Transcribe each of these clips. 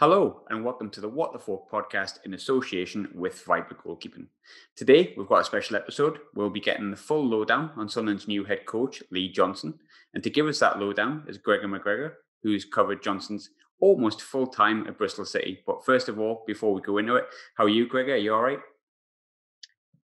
Hello, and welcome to the What the Falk podcast in association with Viper Goalkeeping. Today, we've got a special episode. We'll be getting the full lowdown on Sunderland's new head coach, Lee Johnson. And to give us that lowdown is Gregor MacGregor, who's covered Johnson's almost full time at Bristol City. But first of all, before we go into it, how are you, Gregor? Are you all right?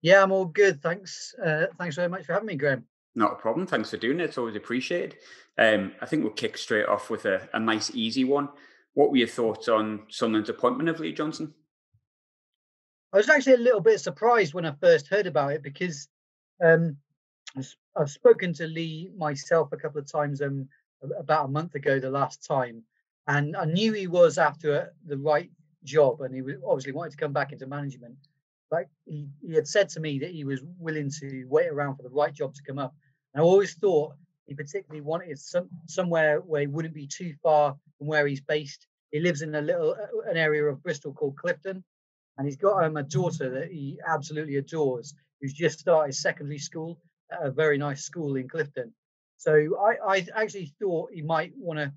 Yeah, I'm all good. Thanks. Uh, thanks very much for having me, Graham. Not a problem. Thanks for doing it. It's always appreciated. Um, I think we'll kick straight off with a, a nice, easy one. What were your thoughts on Sunderland's appointment of Lee Johnson? I was actually a little bit surprised when I first heard about it because um, I've spoken to Lee myself a couple of times um, about a month ago, the last time, and I knew he was after the right job, and he obviously wanted to come back into management. But he, he had said to me that he was willing to wait around for the right job to come up. And I always thought he particularly wanted some somewhere where he wouldn't be too far from where he's based. He lives in a little an area of Bristol called Clifton, and he's got um, a daughter that he absolutely adores, who's just started secondary school at a very nice school in Clifton. So I, I actually thought he might want to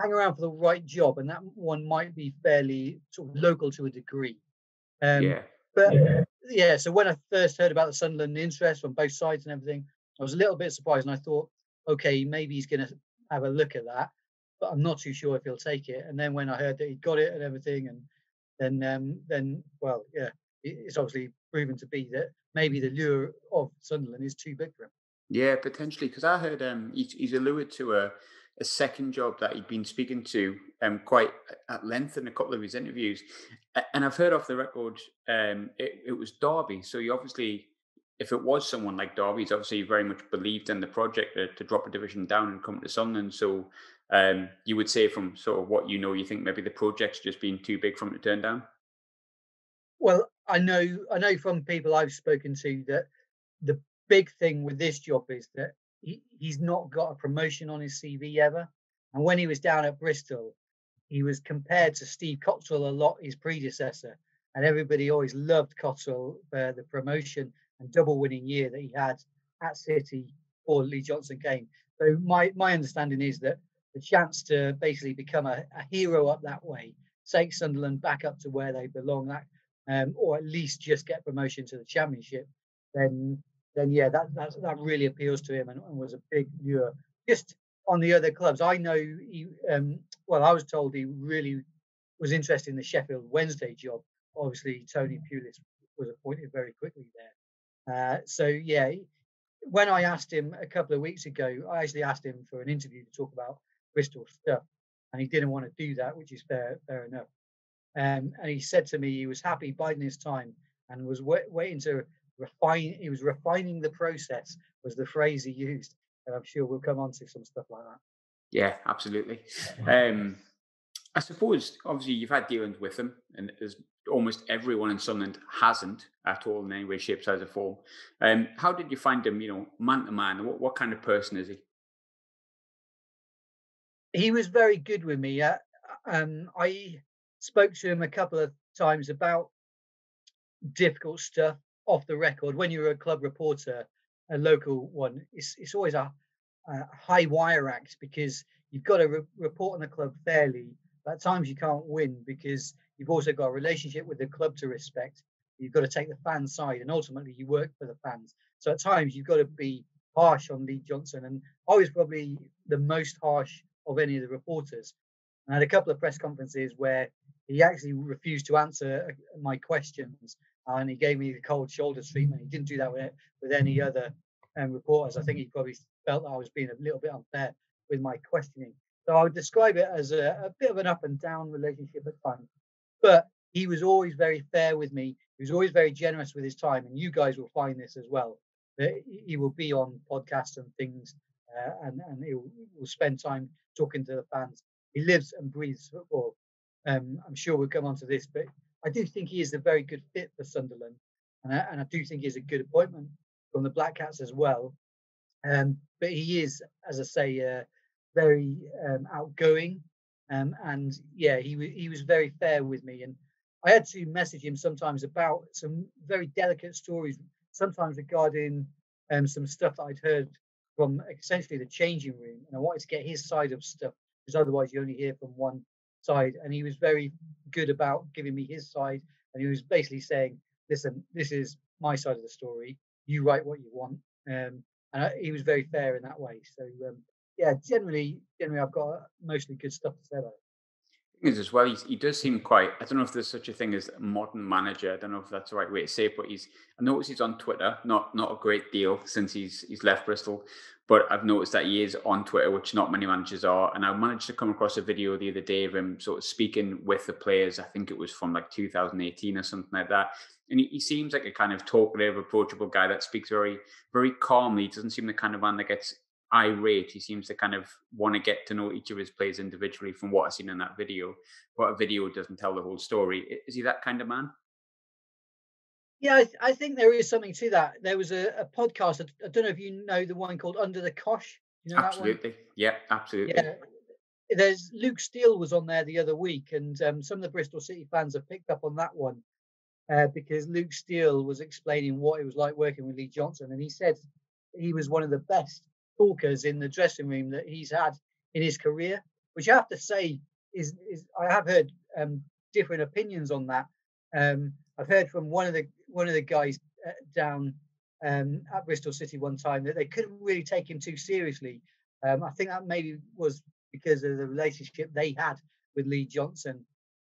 hang around for the right job, and that one might be fairly sort of local to a degree. Um, yeah. But yeah. yeah, so when I first heard about the Sunderland interest from both sides and everything, I was a little bit surprised, and I thought, okay, maybe he's going to have a look at that, but I'm not too sure if he'll take it. And then when I heard that he got it and everything, and then um, then well, yeah, it's obviously proven to be that maybe the lure of Sunderland is too big for him. Yeah, potentially, because I heard um, he's, he's alluded to a a second job that he'd been speaking to um, quite at length in a couple of his interviews. And I've heard off the record um, it, it, was Derby. So he obviously if it was someone like Derby, he's obviously very much believed in the project to, to drop a division down and come to Sunderland. So um, you would say, from sort of what you know, you think maybe the project's just been too big for him to turn down. Well, I know, I know from people I've spoken to that the big thing with this job is that he, he's not got a promotion on his CV ever. And when he was down at Bristol, he was compared to Steve Cotterill a lot, his predecessor, and everybody always loved Cotterill for the promotion and double winning year that he had at City or Lee Johnson came. So my my understanding is that the chance to basically become a, a hero up that way, take Sunderland back up to where they belong, that um, or at least just get promotion to the Championship, then then yeah, that that really appeals to him and, and was a big lure. Just on the other clubs, I know he. Um, well, I was told he really was interested in the Sheffield Wednesday job. Obviously, Tony Pulis was appointed very quickly there. Uh, so yeah, when I asked him a couple of weeks ago, I actually asked him for an interview to talk about Bristol stuff, and he didn't want to do that, which is fair fair enough. Um, and he said to me he was happy biding his time and was waiting to refine. He was refining the process was the phrase he used, and I'm sure we'll come on to some stuff like that. Yeah, absolutely. Um, I suppose obviously you've had dealings with him, and there's almost everyone in Sunderland hasn't at all in any way, shape, size, or form. Um, how did you find him, you know, man to man? What, what kind of person is he? He was very good with me. Uh, um, I spoke to him a couple of times about difficult stuff off the record. When you're a club reporter, a local one, it's, it's always a, a high wire act because you've got to re- report on the club fairly. But at times you can't win because You've also got a relationship with the club to respect. You've got to take the fan side, and ultimately you work for the fans. So at times you've got to be harsh on Lee Johnson, and I was probably the most harsh of any of the reporters. I had a couple of press conferences where he actually refused to answer uh, my questions, and he gave me the cold shoulder treatment. He didn't do that with with any other um, reporters. I think he probably felt that I was being a little bit unfair with my questioning. So I would describe it as a, a bit of an up and down relationship at times. But he was always very fair with me. He was always very generous with his time, and you guys will find this as well. He will be on podcasts and things, uh, and and he will, spend time talking to the fans. He lives and breathes football. Um, I'm sure we'll come on to this, but I do think he is a very good fit for Sunderland, and I, and I do think he's a good appointment from the Black Cats as well. Um, but he is, as I say, uh, very um, outgoing um, and yeah, he he was very fair with me, and I had to message him sometimes about some very delicate stories, sometimes regarding um, some stuff that I'd heard from essentially the changing room, and I wanted to get his side of stuff because otherwise you only hear from one side, and he was very good about giving me his side, and he was basically saying, "Listen, this is my side of the story. You write what you want." Um, and I, he was very fair in that way. So um, yeah, generally, generally, I've got mostly good stuff to say about it is as well, he does seem quite. I don't know if there's such a thing as a modern manager. I don't know if that's the right way to say it, but he's. I noticed he's on Twitter, not not a great deal since he's he's left Bristol, but I've noticed that he is on Twitter, which not many managers are. And I managed to come across a video the other day of him sort of speaking with the players. I think it was from like 2018 or something like that. And he, he seems like a kind of talkative, approachable guy that speaks very, very calmly. He doesn't seem the kind of man that gets irate. He seems to kind of want to get to know each of his players individually from what I've seen in that video. But a video doesn't tell the whole story. Is he that kind of man? Yeah, I, th- I think there is something to that. There was a, a podcast. I, I, don't know if you know the one called Under the Cosh. You know absolutely. Yeah, absolutely. Yeah. There's Luke Steele was on there the other week, and um, some of the Bristol City fans have picked up on that one uh, because Luke Steele was explaining what it was like working with Lee Johnson, and he said he was one of the best talkers in the dressing room that he's had in his career, which I have to say is, is I have heard um, different opinions on that. Um, I've heard from one of the one of the guys uh, down um, at Bristol City one time that they couldn't really take him too seriously. Um, I think that maybe was because of the relationship they had with Lee Johnson.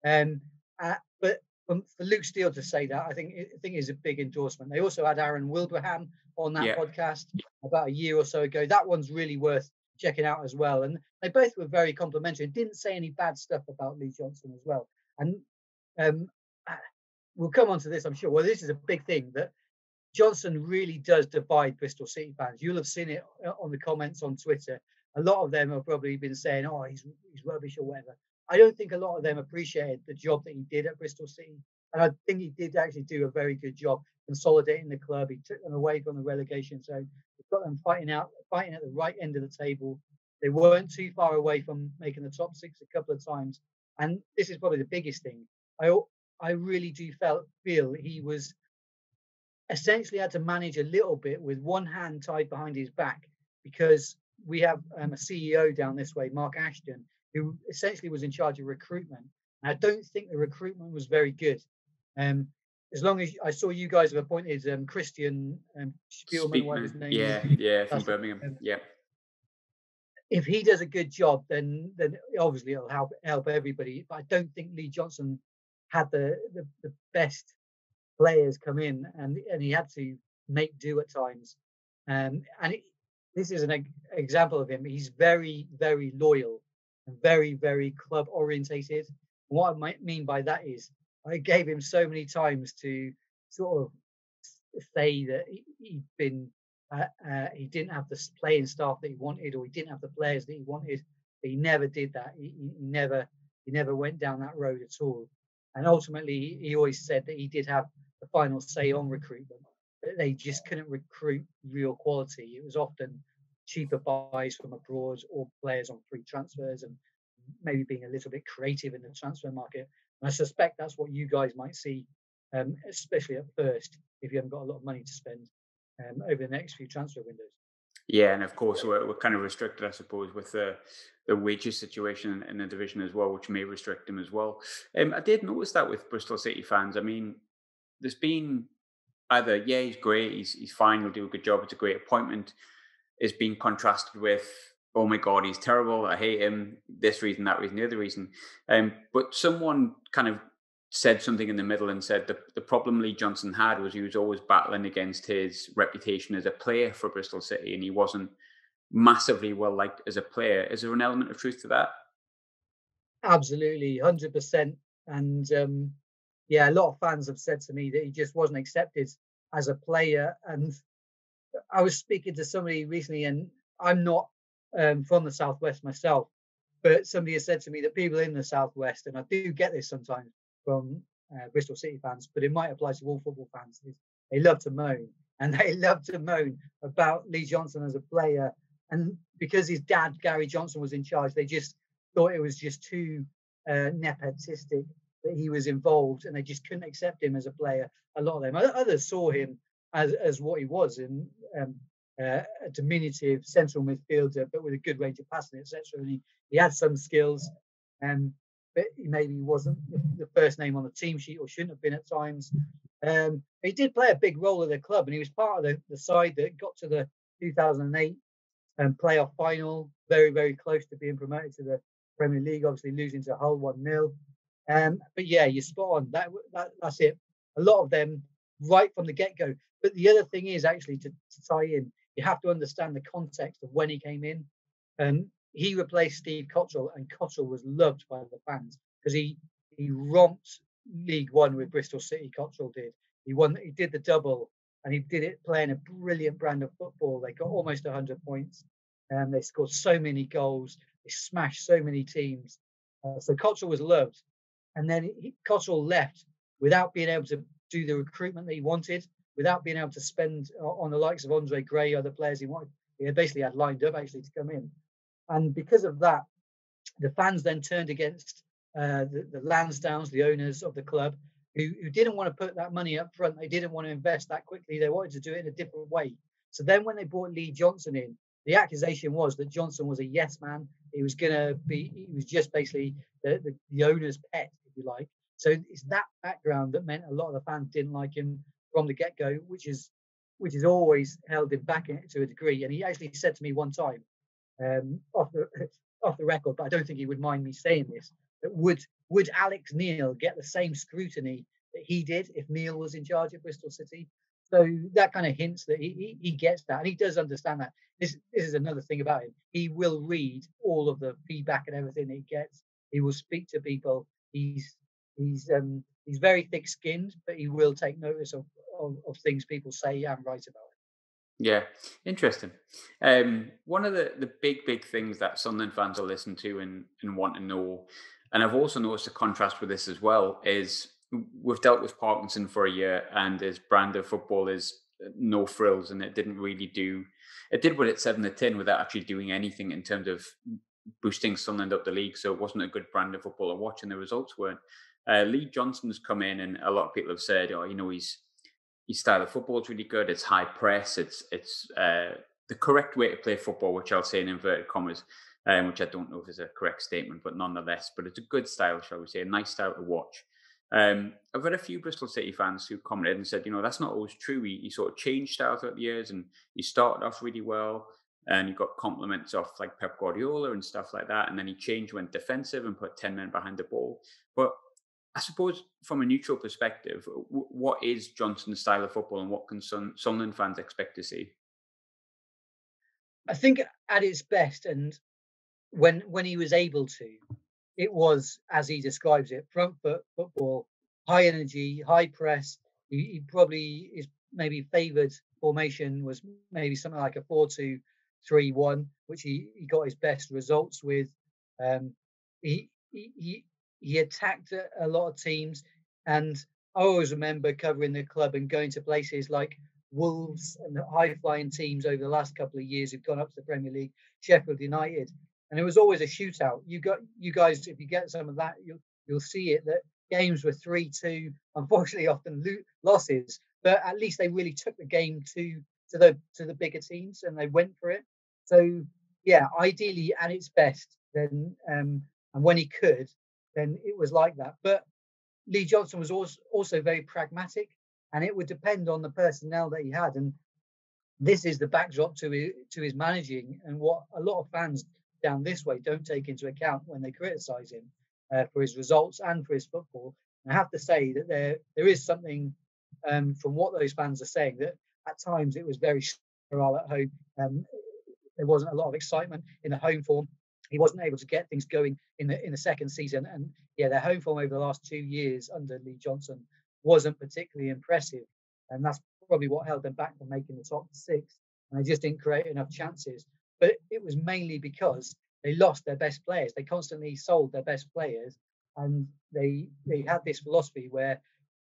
Um, uh, but for Luke Steele to say that, I think I think is a big endorsement. They also had Aaron Wilbraham on that yeah. podcast about a year or so ago. That one's really worth checking out as well. And they both were very complimentary. Didn't say any bad stuff about Lee Johnson as well. And um, ah, we'll come on to this, I'm sure. Well, this is a big thing that Johnson really does divide Bristol City fans. You'll have seen it uh, on the comments on Twitter. A lot of them have probably been saying, "Oh, he's he's rubbish" or whatever. I don't think a lot of them appreciated the job that he did at Bristol City, and I think he did actually do a very good job consolidating the club. He took them away from the relegation zone. He got them fighting out, fighting at the right end of the table. They weren't too far away from making the top six a couple of times. And this is probably the biggest thing. I I really do felt feel he was essentially had to manage a little bit with one hand tied behind his back because we have um, a CEO down this way, Mark Ashton, who essentially was in charge of recruitment. And I don't think the recruitment was very good. Um, as long as I saw you guys have appointed um, Christian um, Spielman, his name yeah, is. Yeah, from Birmingham. Um, yeah. If he does a good job, then then obviously it'll help help everybody. But I don't think Lee Johnson had the the, the best players come in, and and he had to make do at times. Um, and it, this is an example of him. He's very very loyal and very very club orientated. What I might mean by that is I gave him so many times to sort of say that he'd been uh, uh, he didn't have the playing staff that he wanted, or he didn't have the players that he wanted. He never did that. He, he never he never went down that road at all. And ultimately, he always said that he did have the final say on recruitment. But they just couldn't recruit real quality. It was often cheaper buys from abroad or players on free transfers and maybe being a little bit creative in the transfer market. I suspect that's what you guys might see, um, especially at first, if you haven't got a lot of money to spend um, over the next few transfer windows. Yeah, and of course we're, we're kind of restricted, I suppose, with the the wages situation in the division as well, which may restrict them as well. Um, I did notice that with Bristol City fans. I mean, there's been either yeah, he's great, he's he's fine, he'll do a good job, it's a great appointment, is being contrasted with oh my god, he's terrible, I hate him, this reason, that reason, the other reason. Um, but someone kind of said something in the middle and said the, the problem Lee Johnson had was he was always battling against his reputation as a player for Bristol City and he wasn't massively well liked as a player. Is there an element of truth to that? Absolutely, 100%. And um, yeah, a lot of fans have said to me that he just wasn't accepted as a player. And I was speaking to somebody recently, and I'm not um, from the southwest myself, but somebody has said to me that people in the southwest, and I do get this sometimes from uh, Bristol City fans, but it might apply to all football fans. They love to moan, and they love to moan about Lee Johnson as a player, and because his dad Gary Johnson was in charge, they just thought it was just too uh, nepotistic that he was involved, and they just couldn't accept him as a player. A lot of them, others saw him as as what he was, in um, uh, a diminutive central midfielder, but with a good range of passing, etc. And he, he had some skills. Um, but he maybe wasn't the, first name on the team sheet or shouldn't have been at times. Um, he did play a big role at the club, and he was part of the, the side that got to the 2008 um, playoff final, very, very close to being promoted to the Premier League, obviously losing to Hull 1 0. Um, but yeah, you're spot on. That, that That's it. A lot of them right from the get go. But the other thing is actually to, to, tie in, you have to understand the context of when he came in. Um, he replaced Steve Cotterill, and Cotterill was loved by the fans because he he romped League One with Bristol City. Cotterill did. He won. He did the double, and he did it playing a brilliant brand of football. They got almost 100 points, and they scored so many goals. They smashed so many teams. Uh, so Cotterill was loved, and then he, Cotterill left without being able to do the recruitment that he wanted, without being able to spend on the likes of Andre Gray, other players he wanted. He had basically had lined up actually to come in, and because of that, the fans then turned against uh, the, the Lansdowns, the owners of the club, who, who didn't want to put that money up front. They didn't want to invest that quickly. They wanted to do it in a different way. So then when they brought Lee Johnson in, the accusation was that Johnson was a yes man. He was going to be, he was just basically the, the, the, owner's pet, if you like. So it's that background that meant a lot of the fans didn't like him from the get go, which is which is always held him back to a degree. And he actually said to me one time, um, off the off the record, but I don't think he would mind me saying this. That would would Alex Neil get the same scrutiny that he did if Neil was in charge of Bristol City? So that kind of hints that he, he, he gets that and he does understand that. This this is another thing about him. He will read all of the feedback and everything he gets. He will speak to people. He's he's um he's very thick skinned, but he will take notice of, of, of things people say and write about. Yeah, interesting. Um, one of the, the big, big things that Sunderland fans will listen to and, and want to know, and I've also noticed a contrast with this as well, is we've dealt with Parkinson for a year and his brand of football is uh, no frills and it didn't really do, it did what it said in the tin without actually doing anything in terms of boosting Sunderland up the league. So it wasn't a good brand of football to watch and the results weren't. Uh, Lee Johnson's come in and a lot of people have said, oh, you know, he's his style of football is really good. It's high press. It's it's uh, the correct way to play football, which I'll say in inverted commas, um, which I don't know if is a correct statement, but nonetheless, but it's a good style, shall we say, a nice style to watch. Um, I've had a few Bristol City fans who commented and said, you know, that's not always true. He, he sort of changed style throughout the years, and he started off really well, and he got compliments off like Pep Guardiola and stuff like that, and then he changed, went defensive, and put ten men behind the ball. But I suppose from a neutral perspective, what is Johnson's style of football and what can Sun- Sunderland fans expect to see? I think at its best, and when when he was able to, it was as he describes it: front foot football, high energy, high press. He, he probably is maybe favoured formation was maybe something like a four-two-three-one, which he, he got his best results with. Um, he, he he attacked a, lot of teams, and I always remember covering the club and going to places like Wolves and the high flying teams over the last couple of years who've gone up to the Premier League, Sheffield United, and it was always a shootout. You got you guys, if you get some of that, you'll you'll see it that games were three two, unfortunately often lo- losses, but at least they really took the game to to the to the bigger teams and they went for it. So yeah, ideally at its best, then um, and when he could, then it was like that. But Lee Johnson was also, also very pragmatic, and it would depend on the personnel that he had. And this is the backdrop to his, to his managing, and what a lot of fans down this way don't take into account when they criticise him uh, for his results and for his football. And I have to say that there there is something um, from what those fans are saying that at times it was very sterile at home. Um, there wasn't a lot of excitement in the home form he wasn't able to get things going in the in the second season. And yeah, their home form over the last two years under Lee Johnson wasn't particularly impressive, and that's probably what held them back from making the top six. And they just didn't create enough chances. But it was mainly because they lost their best players. They constantly sold their best players, and they they had this philosophy where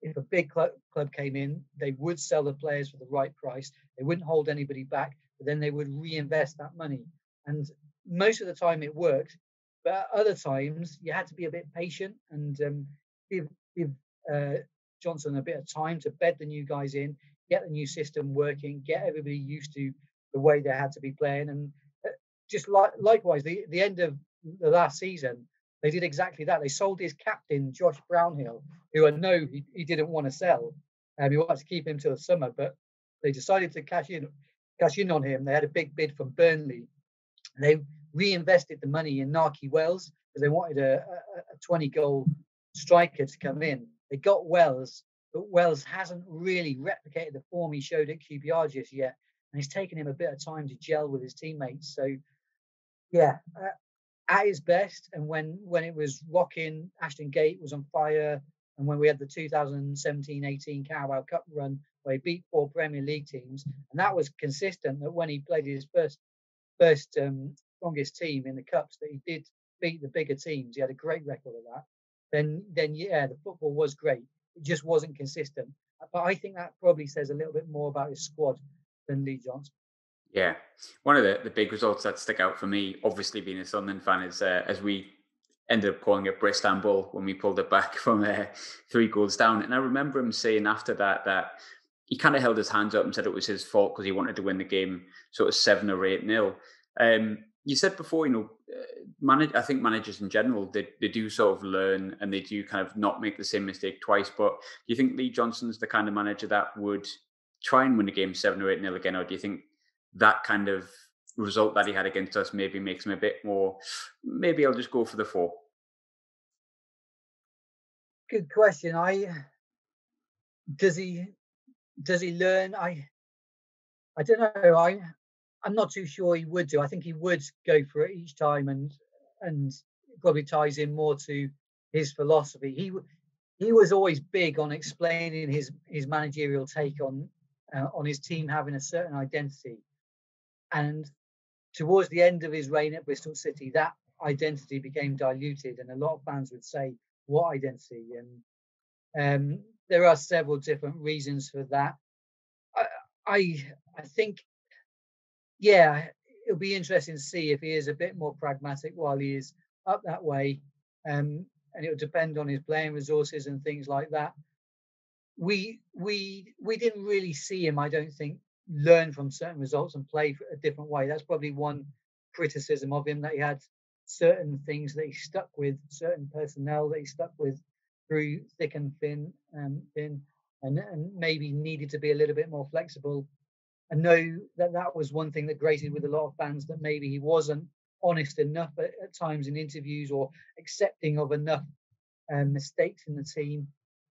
if a big club, club came in, they would sell the players for the right price. They wouldn't hold anybody back, but then they would reinvest that money. And most of the time it worked, but other times you had to be a bit patient and um, give give uh, Johnson a bit of time to bed the new guys in, get the new system working, get everybody used to the way they had to be playing, and uh, just like likewise the the end of the last season, they did exactly that. They sold his captain, Josh Brownhill, who I know he, he didn't want to sell. Um, he wanted to keep him till the summer, but they decided to cash in cash in on him. They had a big bid from Burnley. They reinvested the money in Nahki Wells because they wanted a, a, a 20 goal striker to come in. They got Wells, but Wells hasn't really replicated the form he showed at QPR just yet. And it's taken him a bit of time to gel with his teammates. So, yeah, uh, at his best, and when when it was rocking, Ashton Gate was on fire, and when we had the 2017-18 Carabao Cup run where he beat four Premier League teams, and that was consistent. That when he played his first first um, strongest team in the cups, that he did beat the bigger teams. He had a great record of that. Then then yeah, the football was great. It just wasn't consistent. But I think that probably says a little bit more about his squad than Lee Johnson. Yeah, one of the, the big results that stick out for me, obviously being a Sunderland fan, is uh, as we ended up calling it Bristanbul when we pulled it back from uh, three goals down. And I remember him saying after that that he kind of held his hands up and said it was his fault because he wanted to win the game sort of seven or eight nil. Um, you said before, you know, uh, manage. I think managers in general they they do sort of learn and they do kind of not make the same mistake twice. But do you think Lee Johnson's the kind of manager that would try and win a game seven or eight nil again, or do you think that kind of result that he had against us maybe makes him a bit more? Maybe I'll just go for the four. Good question. I does he does he learn? I I don't know. I I'm not too sure he would do. I think he would go for it each time, and and probably ties in more to his philosophy. He he was always big on explaining his his managerial take on uh, on his team having a certain identity, and towards the end of his reign at Bristol City, that identity became diluted, and a lot of fans would say, "What identity?" And um, there are several different reasons for that. I I, I think yeah, it'll be interesting to see if he is a bit more pragmatic while he is up that way. Um, and it'll depend on his playing resources and things like that. We we we didn't really see him, I don't think, learn from certain results and play a different way. That's probably one criticism of him that he had certain things that he stuck with, certain personnel that he stuck with through thick and thin, um, thin, and, and maybe needed to be a little bit more flexible I know that that was one thing that grated with a lot of fans that maybe he wasn't honest enough at, at times in interviews or accepting of enough um, mistakes in the team.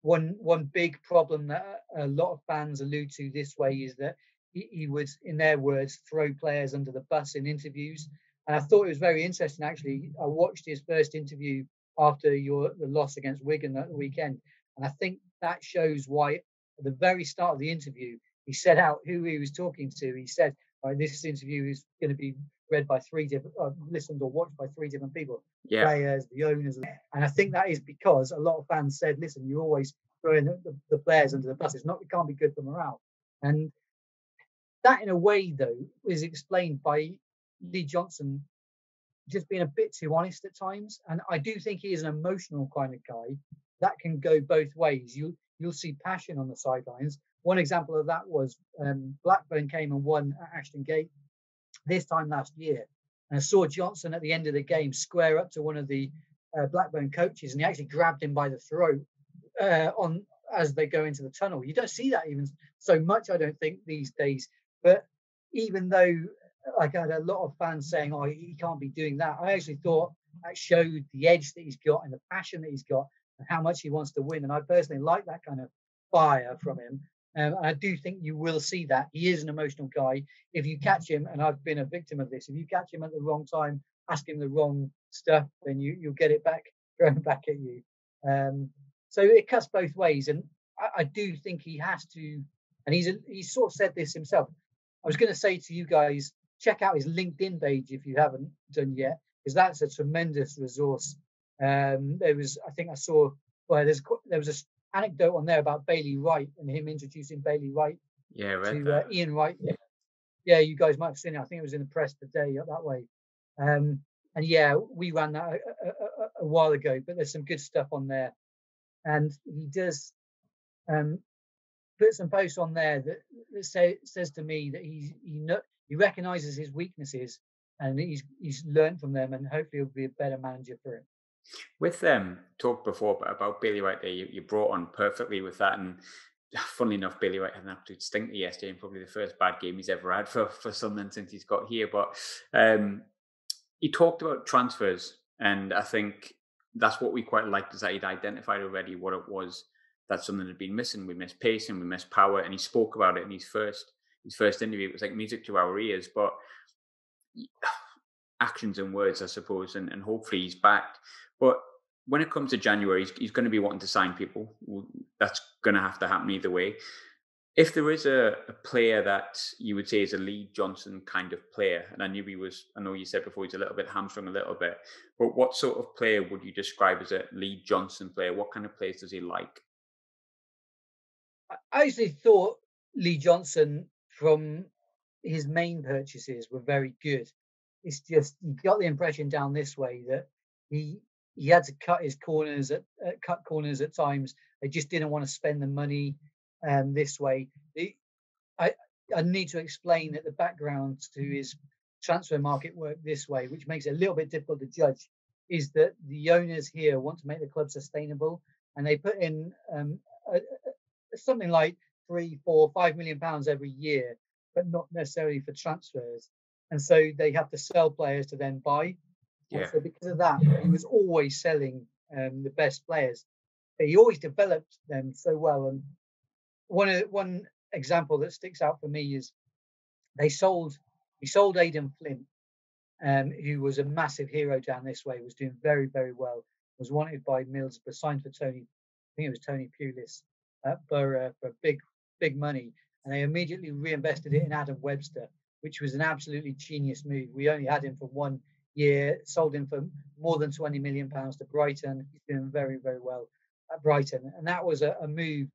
One one big problem that a lot of fans allude to this way is that he, he would, in their words, throw players under the bus in interviews. And I thought it was very interesting. Actually, I watched his first interview after your the loss against Wigan at the weekend, and I think that shows why at the very start of the interview he set out who he was talking to. He said, right, this interview is going to be read by three different, uh, listened or watched by three different people, yeah. players, the owners. And I think that is because a lot of fans said, listen, you're always throwing the, the, the players under the bus. It's not, it can't be good for morale. And that, in a way, though, is explained by Lee Johnson just being a bit too honest at times. And I do think he is an emotional kind of guy that can go both ways. You you'll see passion on the sidelines, one example of that was um, Blackburn came and won at Ashton Gate this time last year. And I saw Johnson at the end of the game square up to one of the uh, Blackburn coaches, and he actually grabbed him by the throat uh, on as they go into the tunnel. You don't see that even so much, I don't think, these days. But even though, I had a lot of fans saying, "Oh, he can't be doing that," I actually thought that showed the edge that he's got and the passion that he's got and how much he wants to win. And I personally like that kind of fire from him. Um, I do think you will see that. He is an emotional guy. If you catch him, and I've been a victim of this, if you catch him at the wrong time, ask him the wrong stuff, then you, you'll get it back thrown back at you. Um, so it cuts both ways. And I, I, do think he has to, and he's, a, he's sort of said this himself. I was going to say to you guys, check out his LinkedIn page if you haven't done yet, because that's a tremendous resource. Um, there was, I think I saw, well, there's there was a anecdote on there about Bailey Wright and him introducing Bailey Wright yeah, to uh, Ian Wright. Yeah. yeah, you guys might have seen it. I think it was in the press today that way. Um, and yeah, we ran that a, a, a, while ago, but there's some good stuff on there. And he does um, put some posts on there that, that say, says to me that he know, he recognizes his weaknesses and he's he's learned from them, and hopefully he'll be a better manager for it. With them, um, talked before about Bailey Wright there, you, you brought on perfectly with that. And funnily enough, Bailey Wright had an absolute stinker yesterday and probably the first bad game he's ever had for, for Sunderland since he's got here. But um, he talked about transfers. And I think that's what we quite liked is that he'd identified already what it was that something had been missing. We missed pace and we missed power. And he spoke about it in his first his first interview. It was like music to our ears. But actions and words, I suppose, and, and hopefully he's back. But when it comes to January, he's, he's going to be wanting to sign people. That's going to have to happen either way. If there is a, a, player that you would say is a Lee Johnson kind of player, and I knew he was, I know you said before he's a little bit hamstrung a little bit, but what sort of player would you describe as a Lee Johnson player? What kind of players does he like? I actually thought Lee Johnson from his main purchases were very good it's just you got the impression down this way that he he had to cut his corners at cut corners at times. They just didn't want to spend the money um, this way. It, I I need to explain that the background to his transfer market work this way, which makes it a little bit difficult to judge, is that the owners here want to make the club sustainable, and they put in um, a, a, something like three, four, five million pounds every year, but not necessarily for transfers and so they have to sell players to then buy. Yeah. And so because of that, he was always selling um, the best players. But he always developed them so well. And one one example that sticks out for me is they sold he sold Aden Flint, um, who was a massive hero down this way, was doing very very well, was wanted by Middlesbrough, signed for Tony, I think it was Tony Pulis at Boro for a big big money, and they immediately reinvested it in Adam Webster which was an absolutely genius move. We only had him for one year, sold him for more than 20 million pounds to Brighton. He's doing very, very well at Brighton. And that was a, a move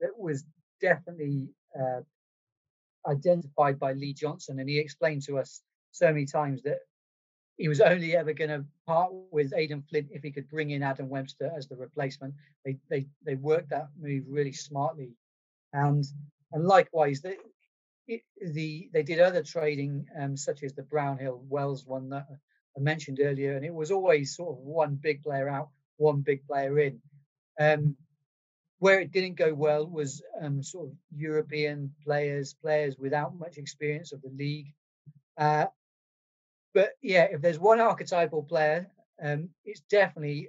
that was definitely uh, identified by Lee Johnson. And he explained to us so many times that he was only ever going to part with Aden Flint if he could bring in Adam Webster as the replacement. They they they worked that move really smartly, and and likewise, they, it, the they did other trading, um, such as the Brownhill Wells one that I mentioned earlier, and it was always sort of one big player out, one big player in. Um, where it didn't go well was um, sort of European players, players without much experience of the league. Uh, but yeah, if there's one archetypal player, um, it's definitely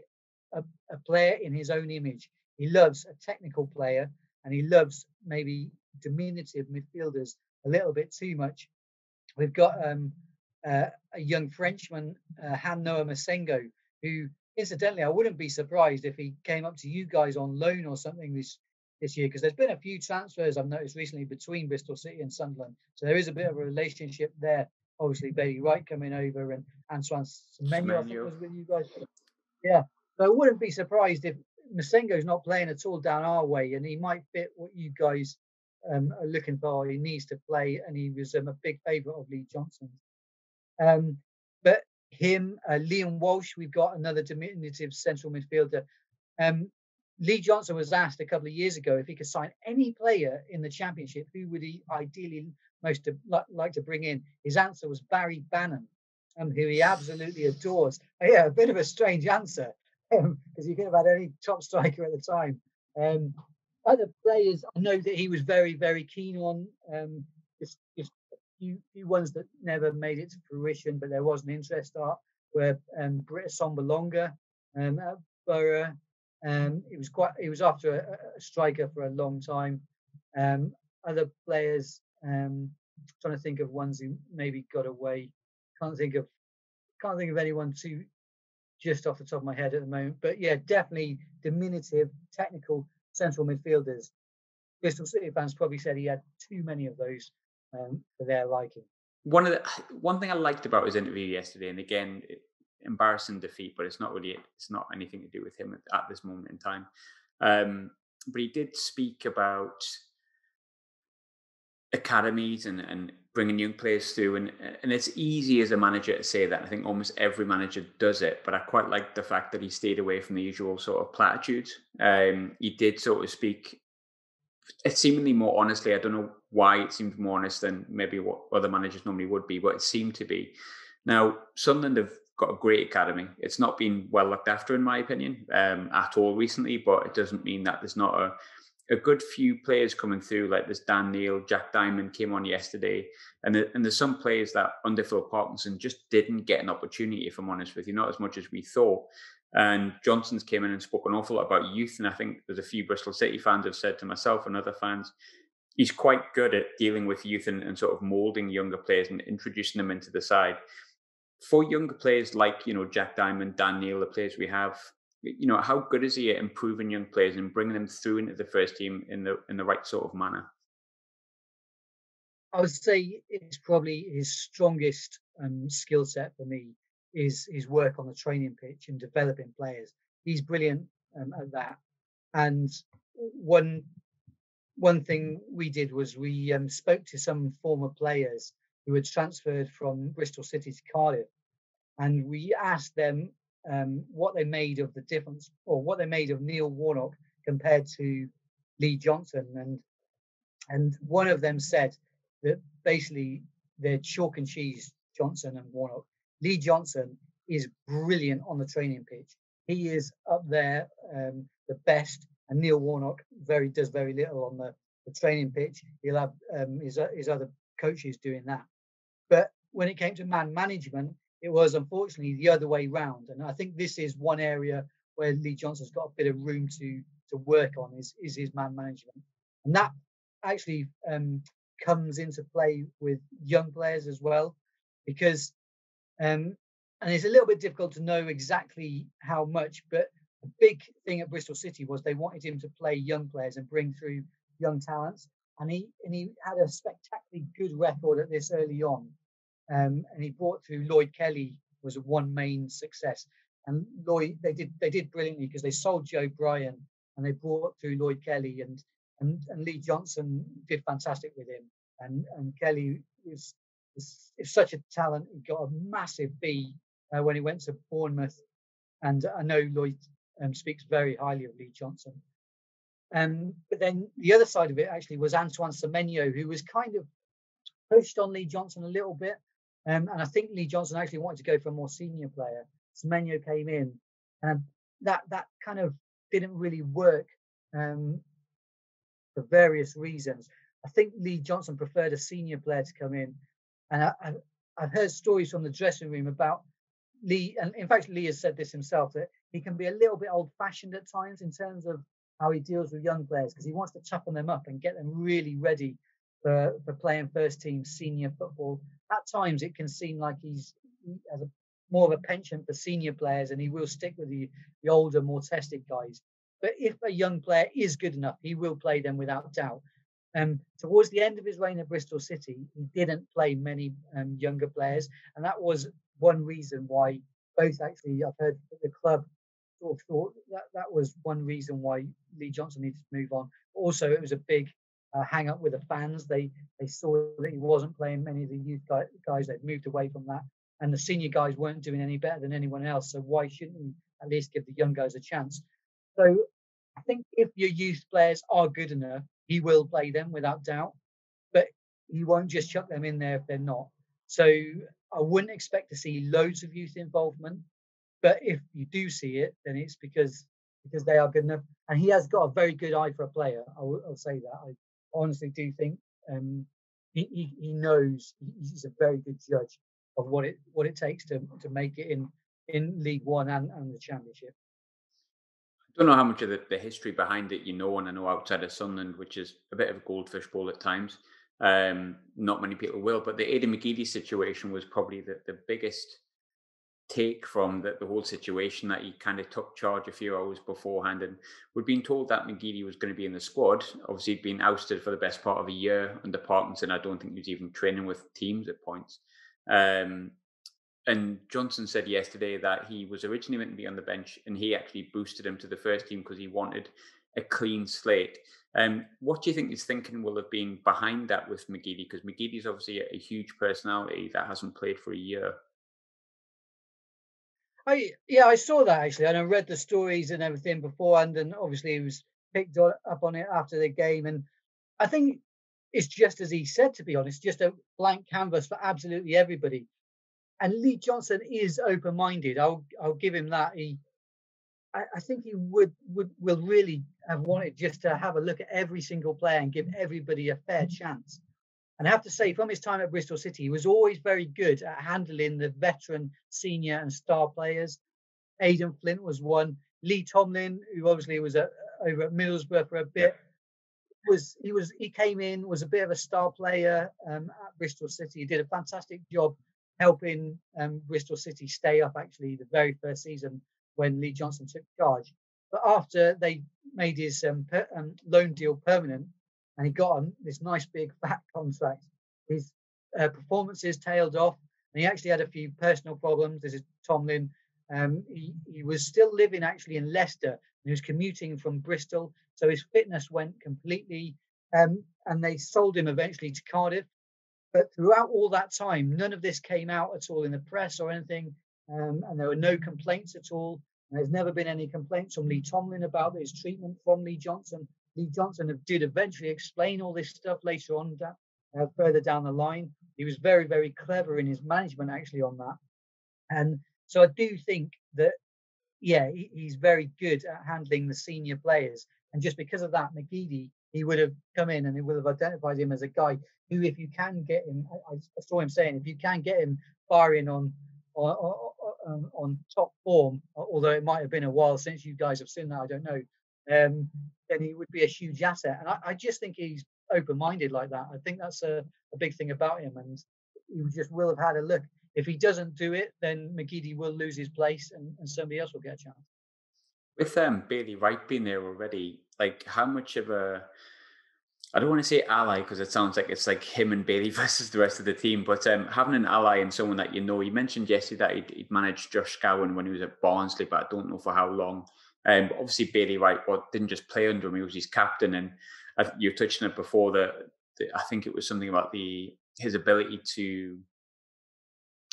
a, a, player in his own image. He loves a technical player, and he loves maybe diminutive midfielders a little bit too much. We've got um, uh, a young Frenchman, uh, Han Noah Massengo, who incidentally I wouldn't be surprised if he came up to you guys on loan or something this this year because there's been a few transfers I've noticed recently between Bristol City and Sunderland, so there is a bit of a relationship there. Obviously, Bailey Wright coming over and Antoine Semenyo was with you guys. Yeah, so I wouldn't be surprised if Massengo's not playing at all down our way, and he might fit what you guys um, looking for. He needs to play, and he was um, a big favourite of Lee Johnson. Um, but him, uh, Liam Walsh, we've got another diminutive central midfielder. Um, Lee Johnson was asked a couple of years ago if he could sign any player in the championship, who would he ideally most to, li- like to bring in? His answer was Barry Bannan, um, who he absolutely adores. Yeah, a bit of a strange answer because you could have had any top striker at the time. Um, other players, I know that he was very, very keen on. Um, just, just a few, few ones that never made it to fruition, but there was an interest art where um, Britt Assombalonga um, at Boro. Um, it was quite. He was after a, a, striker for a long time. Um, other players, um, trying to think of ones who maybe got away. Can't think of can't think of anyone too just off the top of my head at the moment. But yeah, definitely diminutive, technical central midfielders. Bristol City fans probably said he had too many of those um, for their liking. One of the one thing I liked about his interview yesterday, and again, embarrassing defeat, but it's not really it's not anything to do with him at, at this moment in time. Um, but he did speak about academies and, and bringing young players through. And, and it's easy as a manager to say that. I think almost every manager does it. But I quite like the fact that he stayed away from the usual sort of platitudes. Um, he did sort of speak seemingly more honestly. I don't know why it seemed more honest than maybe what other managers normally would be, but it seemed to be. Now, Sunderland have got a great academy. It's not been well looked after, in my opinion, um, at all recently. But it doesn't mean that there's not a a good few players coming through, like this Dan Neil, Jack Diamond came on yesterday, and the, and there's some players that under Phil Parkinson just didn't get an opportunity. If I'm honest with you, not as much as we thought. And Johnson's came in and spoke an awful lot about youth, and I think there's a few Bristol City fans have said to myself and other fans, he's quite good at dealing with youth and, and sort of molding younger players and introducing them into the side. For younger players like you know Jack Diamond, Dan Neil, the players we have, you know, how good is he at improving young players and bringing them through into the first team in the in the right sort of manner? I would say it's probably his strongest um, skill set for me is his work on the training pitch and developing players. He's brilliant um, at that. And one one thing we did was we um, spoke to some former players who had transferred from Bristol City to Cardiff, and we asked them um, what they made of the difference or what they made of Neil Warnock compared to Lee Johnson. And and one of them said that basically they're chalk and cheese, Johnson and Warnock. Lee Johnson is brilliant on the training pitch. He is up there, um, the best. And Neil Warnock very does very little on the, the training pitch. He'll have um, his, his other coaches doing that. But when it came to man management, it was unfortunately the other way round. And I think this is one area where Lee Johnson's got a bit of room to to work on is is his man management, and that actually um, comes into play with young players as well, because um, and it's a little bit difficult to know exactly how much, but a big thing at Bristol City was they wanted him to play young players and bring through young talents, and he and he had a spectacularly good record at this early on. Um, and he brought through Lloyd Kelly was one main success. And Lloyd, they did they did brilliantly because they sold Joe Bryan and they brought through Lloyd Kelly and and, and Lee Johnson did fantastic with him. And and Kelly was, was such a talent. He got a massive B uh, when he went to Bournemouth. And I know Lloyd um, speaks very highly of Lee Johnson. Um, but then the other side of it actually was Antoine Semenyo, who was kind of pushed on Lee Johnson a little bit. Um, and I think Lee Johnson actually wanted to go for a more senior player. Semenyo came in, and that that kind of didn't really work um, for various reasons. I think Lee Johnson preferred a senior player to come in, and I, I, I've heard stories from the dressing room about Lee, and in fact, Lee has said this himself that he can be a little bit old-fashioned at times in terms of how he deals with young players because he wants to toughen them up and get them really ready for, for playing first team senior football. At times, it can seem like he's a more of a penchant for senior players, and he will stick with the, the older, more tested guys. But if a young player is good enough, he will play them without doubt. Um, towards the end of his reign at Bristol City, he didn't play many um, younger players, and that was one reason why both actually I've heard the club sort of thought that that was one reason why Lee Johnson needed to move on. Also, it was a big uh, hang up with the fans. They they saw that he wasn't playing many of the youth guys. They'd moved away from that, and the senior guys weren't doing any better than anyone else. So why shouldn't he at least give the young guys a chance? So I think if your youth players are good enough, he will play them without doubt, but he won't just chuck them in there if they're not. So I wouldn't expect to see loads of youth involvement, but if you do see it, then it's because because they are good enough. And he has got a very good eye for a player. I will, I'll say that. I, honestly do think um, he, he, he knows he's a very good judge of what it what it takes to to make it in in League One and, and the Championship. I don't know how much of the, the history behind it you know, and I know outside of Sunderland, which is a bit of a goldfish bowl at times. Um, not many people will, but the Aidan McGeady situation was probably the, the biggest take from the, the whole situation that he kind of took charge a few hours beforehand. And we'd been told that McGeady was going to be in the squad. Obviously, he'd been ousted for the best part of a year under Parkinson. I don't think he was even training with teams at points. Um, and Johnson said yesterday that he was originally meant to be on the bench and he actually boosted him to the first team because he wanted a clean slate. Um, what do you think his thinking will have been behind that with McGeady? Because McGeady's obviously a, a huge personality that hasn't played for a year. I yeah, I saw that actually, and I read the stories and everything beforehand, and obviously he was picked up on it after the game, and I think it's just as he said. To be honest, just a blank canvas for absolutely everybody. and Lee Johnson is open-minded. I'll I'll give him that. He, I, I, think he would would will really have wanted just to have a look at every single player and give everybody a fair mm. chance. And I have to say, from his time at Bristol City, he was always very good at handling the veteran, senior, and star players. Aden Flint was one. Lee Tomlin, who obviously was at, over at Middlesbrough for a bit, was he was he came in was a bit of a star player um, at Bristol City. He did a fantastic job helping um, Bristol City stay up. Actually, the very first season when Lee Johnson took charge, but after they made his um, per, um, loan deal permanent and he got on this nice big fat contract, his uh, performances tailed off, and he actually had a few personal problems. This is Tomlin. Um, he, he was still living actually in Leicester and he was commuting from Bristol, so his fitness went completely. Um, and they sold him eventually to Cardiff. But throughout all that time, none of this came out at all in the press or anything, um, and there were no complaints at all. And there's never been any complaints from Lee Tomlin about his treatment from Lee Johnson. Lee Johnson did eventually explain all this stuff later on, uh, further down the line. He was very, very clever in his management actually on that. And so I do think that yeah, he, he's very good at handling the senior players. And just because of that, McGeady, he would have come in and he would have identified him as a guy who, if you can get him, I, I saw him saying, if you can get him firing on on, on, on top form, although it might have been a while since you guys have seen that, I don't know, um, then he would be a huge asset. And I, I just think he's open-minded like that. I think that's a, a big thing about him, and he just will have had a look if he doesn't do it, then McGeady will lose his place and, and somebody else will get a chance. With um, Bailey Wright being there already, like how much of a I don't want to say ally because it sounds like it's like him and Bailey versus the rest of the team, but um, having an ally and someone that you know, you mentioned yesterday that he'd, he'd, managed Josh Scowen when he was at Barnsley, but I don't know for how long. Um, obviously, Bailey Wright well, didn't just play under him; he was his captain, and you touched on it before. That I think it was something about the his ability to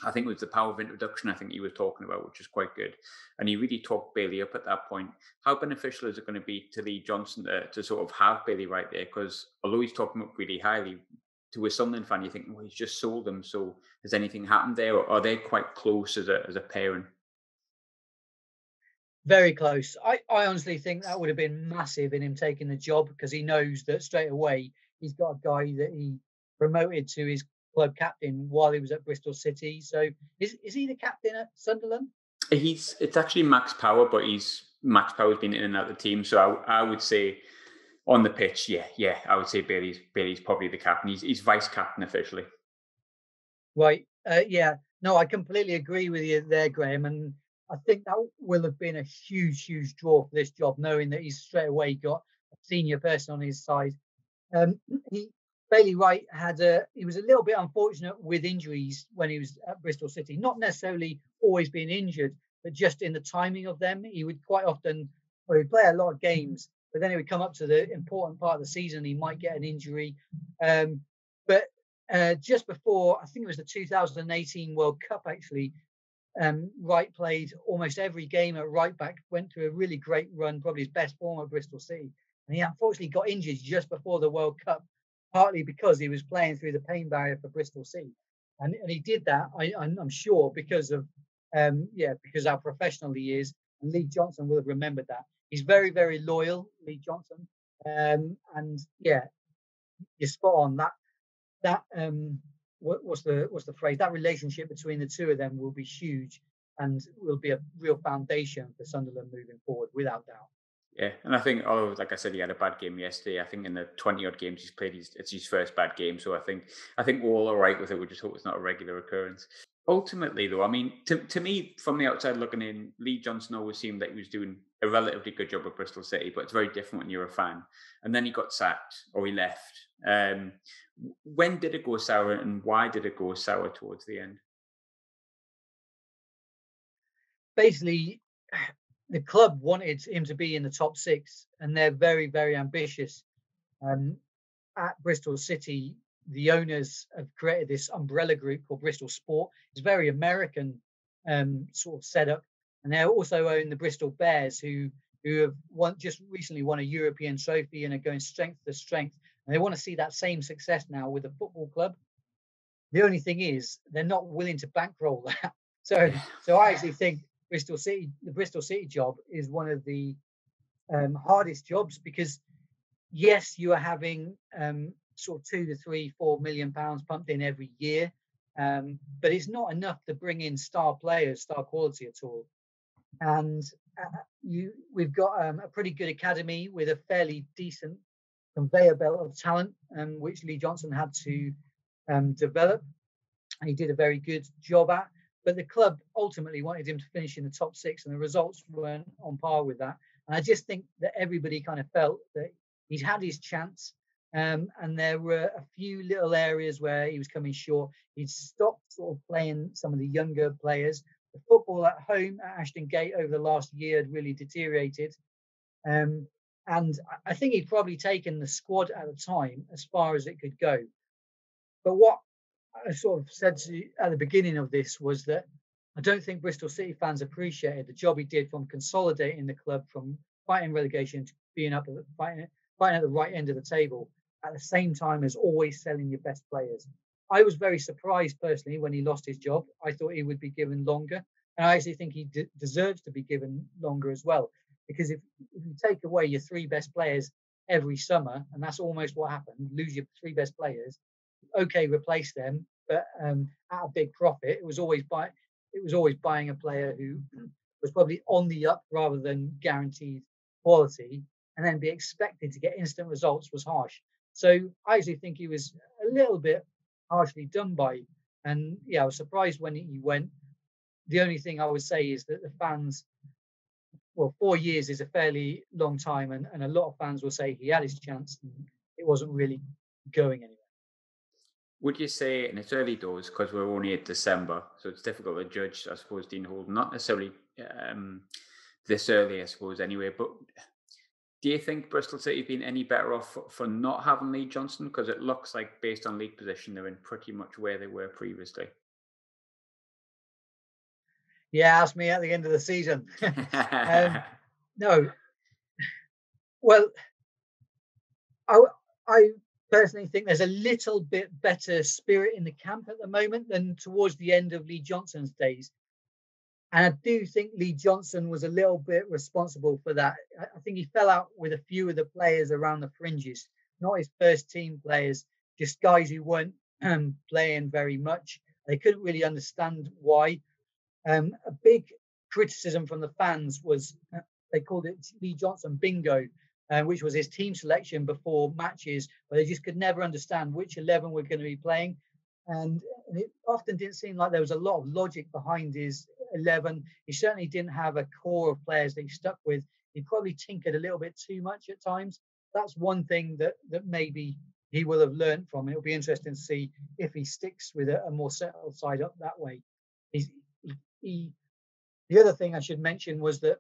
I think it was the power of introduction I think he was talking about, which is quite good. And he really talked Bailey up at that point. How beneficial is it going to be to Lee Johnson to, to sort of have Bailey right there? Because although he's talking up really highly, to a Sunderland fan, you think, well, he's just sold them. So has anything happened there? Or are they quite close as a, as a pairing? Very close. I, I honestly think that would have been massive in him taking the job because he knows that straight away he's got a guy that he promoted to his club captain while he was at Bristol City. So is is he the captain at Sunderland? He's it's actually Max Power, but he's Max Power's been in and out of the team. So I, I would say on the pitch, yeah, yeah, I would say Bailey's Bailey's probably the captain. He's he's vice captain officially. Right. Uh, yeah. No, I completely agree with you there, Graham. And I think that will have been a huge, huge draw for this job, knowing that he's straight away got a senior person on his side. Um, he Bailey Wright had a he was a little bit unfortunate with injuries when he was at Bristol City. Not necessarily always being injured, but just in the timing of them. He would quite often well, he'd play a lot of games, but then he would come up to the important part of the season, he might get an injury. Um, but uh, just before I think it was the 2018 World Cup actually, um, Wright played almost every game at right back, went through a really great run, probably his best form at Bristol City. And he unfortunately got injured just before the World Cup partly because he was playing through the pain barrier for Bristol City. And, and he did that, I, am sure, because of, um, yeah, because how professional he is. And Lee Johnson will have remembered that. He's very, very loyal, Lee Johnson. Um, and yeah, you're spot on. That, that, um, what, what's the, what's the phrase? That relationship between the two of them will be huge and will be a real foundation for Sunderland moving forward, without doubt. Yeah, and I think, oh, like I said, he had a bad game yesterday. I think in the twenty odd games he's played, he's, it's his first bad game. So I think, I think we're all all right with it. We just hope it's not a regular occurrence. Ultimately, though, I mean, to to me, from the outside looking in, Lee Johnson always seemed that he was doing a relatively good job at Bristol City, but it's very different when you're a fan. And then he got sacked or he left. Um, when did it go sour, and why did it go sour towards the end? Basically, the club wanted him to be in the top six, and they're very, very ambitious. Um, at Bristol City, the owners have created this umbrella group called Bristol Sport. It's very American um, sort of setup, and they also own the Bristol Bears, who who have won, just recently won a European trophy and are going strength to strength. And they want to see that same success now with a football club. The only thing is, they're not willing to bankroll that. So, so I actually think Bristol City, the Bristol City job, is one of the um, hardest jobs because, yes, you are having um, sort of two to three, four million pounds pumped in every year, um, but it's not enough to bring in star players, star quality at all. And uh, you, we've got um, a pretty good academy with a fairly decent conveyor belt of talent, um, which Lee Johnson had to um, develop. And he did a very good job at. But the club ultimately wanted him to finish in the top six, and the results weren't on par with that. And I just think that everybody kind of felt that he'd had his chance. Um, and there were a few little areas where he was coming short. He'd stopped sort of playing some of the younger players. The football at home at Ashton Gate over the last year had really deteriorated. Um, and I think he'd probably taken the squad at the time as far as it could go. But what I sort of said to you at the beginning of this was that I don't think Bristol City fans appreciated the job he did from consolidating the club from fighting relegation to being up at the, fighting, fighting at the right end of the table at the same time as always selling your best players. I was very surprised personally when he lost his job. I thought he would be given longer. And I actually think he d- deserves to be given longer as well. Because if, if you take away your three best players every summer, and that's almost what happened, lose your three best players, okay, replace them, but um, at a big profit. It was always buy, it was always buying a player who was probably on the up rather than guaranteed quality, and then be expected to get instant results was harsh. So I actually think he was a little bit harshly done by. And yeah, I was surprised when he went. The only thing I would say is that the fans, well, four years is a fairly long time, and, and a lot of fans will say he had his chance and it wasn't really going anywhere. Would you say, and it's early doors because we're only at December, so it's difficult to judge, I suppose, Dean Holden, not necessarily um, this early, I suppose, anyway, but do you think Bristol City have been any better off for, for not having Lee Johnson? Because it looks like, based on league position, they're in pretty much where they were previously. Yeah, ask me at the end of the season. um, no. Well, I, I personally think there's a little bit better spirit in the camp at the moment than towards the end of Lee Johnson's days. And I do think Lee Johnson was a little bit responsible for that. I think he fell out with a few of the players around the fringes, not his first team players, just guys who weren't um, playing very much. They couldn't really understand why. Um, a big criticism from the fans was uh, they called it Lee Johnson bingo uh, which was his team selection before matches, but they just could never understand which 11 were going to be playing. And it often didn't seem like there was a lot of logic behind his 11. He certainly didn't have a core of players that he stuck with. He probably tinkered a little bit too much at times. That's one thing that that maybe he will have learned from. It'll be interesting to see if he sticks with a, a more settled side up that way. He's, he, the other thing I should mention was that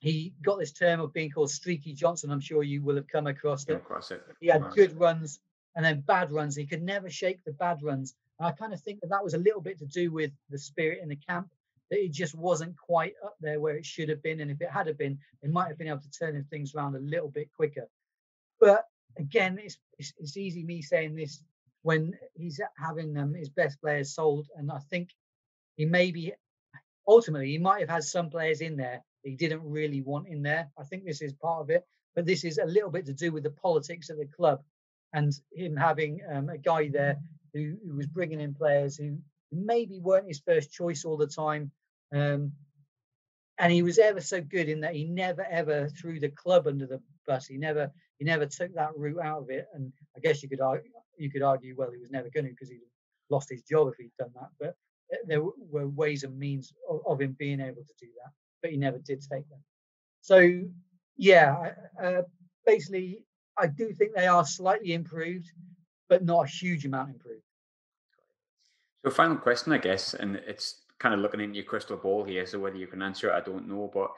he got this term of being called Streaky Johnson. I'm sure you will have come across it. Across it. He had good runs and then bad runs. He could never shake the bad runs. And I kind of think that that was a little bit to do with the spirit in the camp that it just wasn't quite up there where it should have been. And if it had have been, it might have been able to turn things around a little bit quicker. But again, it's it's, it's easy me saying this when he's having um, his best players sold, and I think he maybe ultimately he might have had some players in there he didn't really want in there. I think this is part of it, but this is a little bit to do with the politics of the club and him having um, a guy there who, who, was bringing in players who maybe weren't his first choice all the time. Um, and he was ever so good in that he never ever threw the club under the bus. He never he never took that route out of it. And I guess you could argue you could argue well he was never going to because he lost his job if he'd done that. But there were ways and means of, of him being able to do that but he never did take them. So yeah, uh, basically, I do think they are slightly improved, but not a huge amount improved. So, final question, I guess, and it's kind of looking into your crystal ball here. So, whether you can answer it, I don't know. But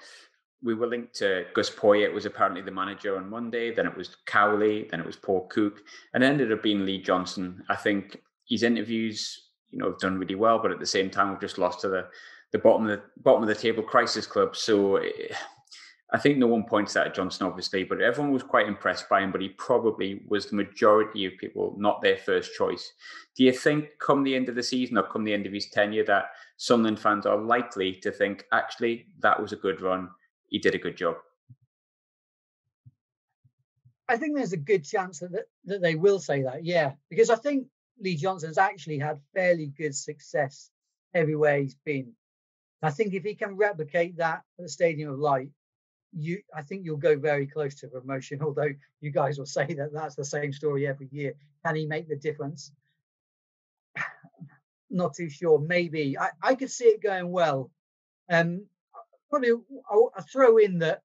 we were linked to Gus Poyet was apparently the manager on Monday. Then it was Cowley. Then it was Paul Cook, and it ended up being Lee Johnson. I think his interviews, you know, have done really well, but at the same time, we've just lost to the the bottom of the bottom of the table crisis club. So I think no one points that at Johnson, obviously, but everyone was quite impressed by him. But he probably was the majority of people not their first choice. Do you think, come the end of the season or come the end of his tenure, that Sunderland fans are likely to think, actually, that was a good run. He did a good job. I think there's a good chance that, that they will say that, yeah, because I think Lee Johnson's actually had fairly good success everywhere he's been. I think if he can replicate that at the Stadium of Light, you I think you'll go very close to promotion. Although you guys will say that that's the same story every year. Can he make the difference? Not too sure. Maybe I, I could see it going well. Um, probably I'll, I'll throw in that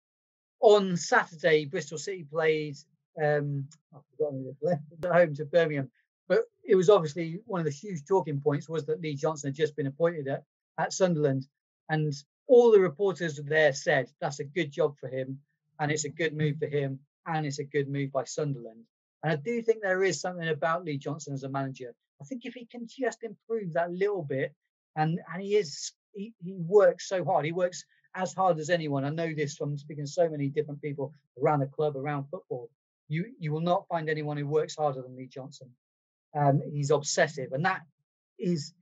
on Saturday Bristol City played. Um, I've forgotten at home to Birmingham, but it was obviously one of the huge talking points was that Lee Johnson had just been appointed at, at Sunderland, and all the reporters there said that's a good job for him and it's a good move for him and it's a good move by Sunderland. And I do think there is something about Lee Johnson as a manager. I think if he can just improve that little bit, and and he is he, he works so hard. He works as hard as anyone. I know this from speaking to so many different people around the club, around football. You you will not find anyone who works harder than Lee Johnson. Um, he's obsessive, and that is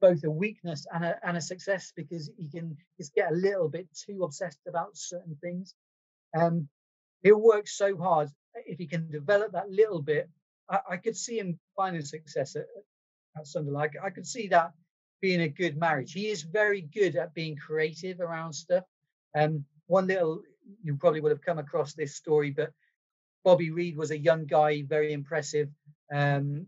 both a weakness and a, and a success because he can just get a little bit too obsessed about certain things. Um, he'll work so hard if he can develop that little bit. I, I could see him finding success at, at Sunderland. I, I could see that being a good marriage. He is very good at being creative around stuff. Um, one little, you probably would have come across this story, but Bobby Reid was a young guy, very impressive um,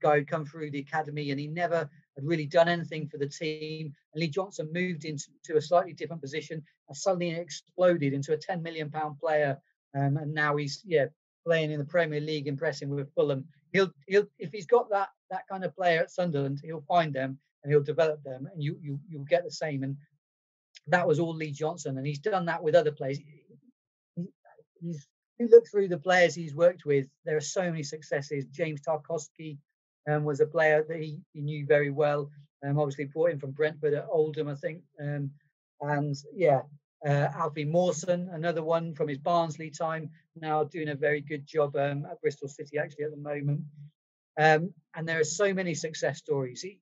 guy who'd come through the academy, and he never had really done anything for the team. And Lee Johnson moved into a slightly different position and suddenly exploded into a 10 million pound player. Um, and now he's yeah playing in the Premier League, impressing with Fulham. He'll he'll if he's got that that kind of player at Sunderland, he'll find them and he'll develop them, and you you you'll get the same. And that was all Lee Johnson, and he's done that with other players. He, he's you look through the players he's worked with, there are so many successes. James Tarkowski, um, was a player that he, he knew very well. Um, obviously brought in from Brentford at Oldham, I think. Um, and yeah, uh, Alfie Mawson, another one from his Barnsley time, now doing a very good job um, at Bristol City actually at the moment. Um, and there are so many success stories. He,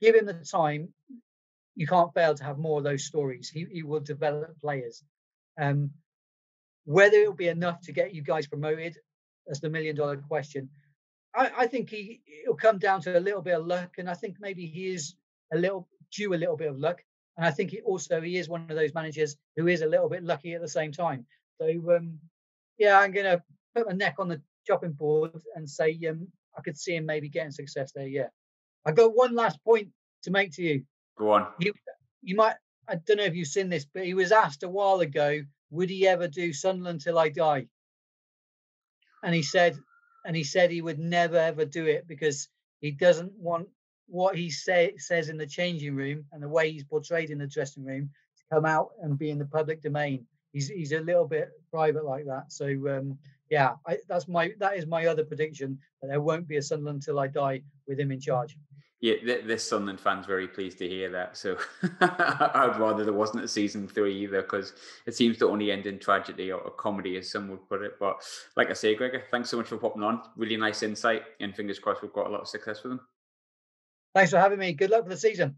give him the time, you can't fail to have more of those stories. He, he will develop players. Um, whether it'll be enough to get you guys promoted, that's the million dollar question. I, I think he it'll come down to a little bit of luck, and I think maybe he is a little due a little bit of luck. And I think he also he is one of those managers who is a little bit lucky at the same time. So um, yeah, I'm gonna put my neck on the chopping board and say um, I could see him maybe getting success there. Yeah, I got one last point to make to you. Go on. You, you might I don't know if you've seen this, but he was asked a while ago, would he ever do Sunderland till I die? And he said, and he said he would never ever do it because he doesn't want what he say, says in the changing room and the way he's portrayed in the dressing room to come out and be in the public domain. He's he's a little bit private like that. So um, yeah, I, that's my that is my other prediction that there won't be a Sunderland till I die with him in charge yeah, this Sunderland fan's very pleased to hear that. So I'd rather there wasn't a season three either, because it seems to only end in tragedy or, comedy, as some would put it. But like I say, Gregor, thanks so much for popping on. Really nice insight, and fingers crossed we've got a lot of success with them. Thanks for having me. Good luck for the season.